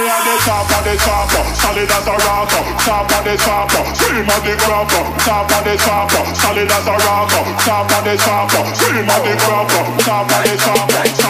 me at the top of the top, solid as a rock, top of the top, cream of the crop, top of the top, solid as a rock, top of the top, cream of the crop, top of the top.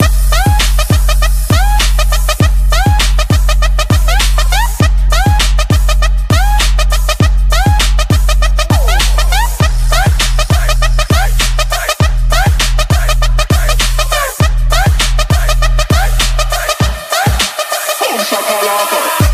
Welcome.